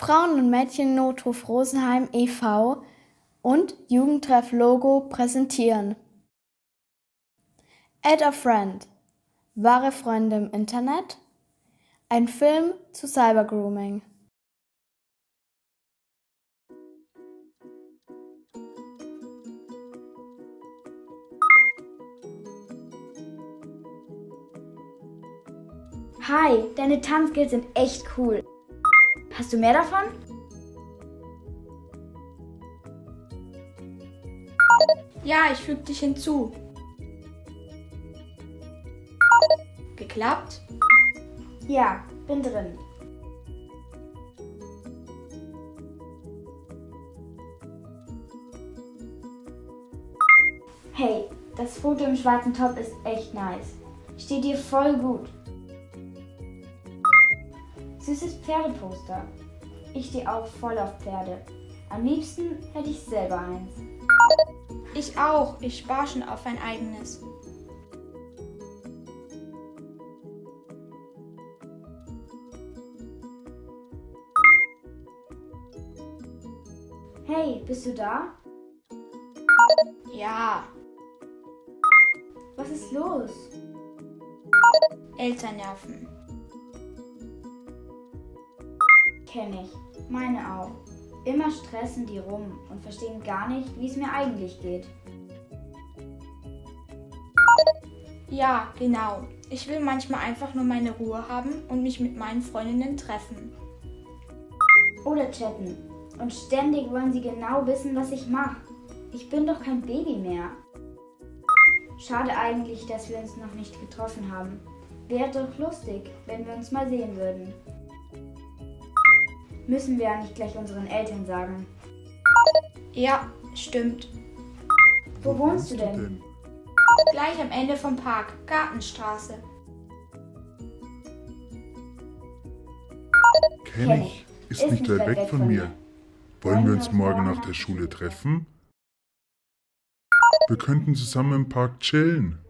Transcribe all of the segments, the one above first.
Frauen- und Mädchennotruf Rosenheim e.V. und Jugendtreff Logo präsentieren Add a Friend Wahre Freunde im Internet Ein Film zu Cybergrooming Hi, deine Tanzskills sind echt cool. Hast du mehr davon? Ja, ich füge dich hinzu. Geklappt? Ja, bin drin. Hey, das Foto im schwarzen Top ist echt nice. Steht dir voll gut. Süßes Pferdeposter. Ich stehe auch voll auf Pferde. Am liebsten hätte ich selber eins. Ich auch. Ich spare schon auf ein eigenes. Hey, bist du da? Ja, Was ist los? Elternnerven. Kenn ich. Meine auch. Immer stressen die rum und verstehen gar nicht, wie es mir eigentlich geht. Ja, genau. Ich will manchmal einfach nur meine Ruhe haben und mich mit meinen Freundinnen treffen. Oder chatten. Und ständig wollen sie genau wissen, was ich mache. Ich bin doch kein Baby mehr. Schade eigentlich, dass wir uns noch nicht getroffen haben. Wäre doch lustig, wenn wir uns mal sehen würden. Müssen wir ja nicht gleich unseren Eltern sagen. Ja, stimmt. Wo wohnst du denn? Gleich am Ende vom Park, Gartenstraße. Kenn ich. Ist nicht weit weg von mir. Wollen wir uns morgen nach der Schule treffen? Wir könnten zusammen im Park chillen.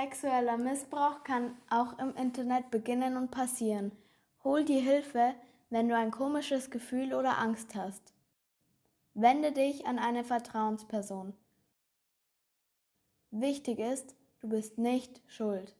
Sexueller Missbrauch kann auch im Internet beginnen und passieren. Hol dir Hilfe, wenn du ein komisches Gefühl oder Angst hast. Wende dich an eine Vertrauensperson. Wichtig ist, du bist nicht schuld.